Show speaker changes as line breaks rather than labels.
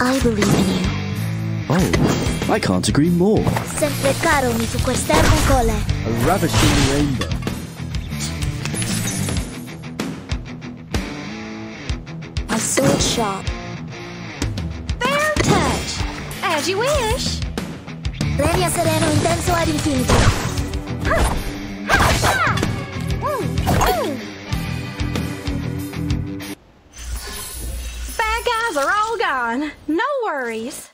I believe in you.
Oh, I can't agree more.
Sempre caro mi su cole.
A ravishing rainbow.
A sword sharp.
Fair touch. As you wish.
Intenso infinito.
Bad guys are all gone. No worries.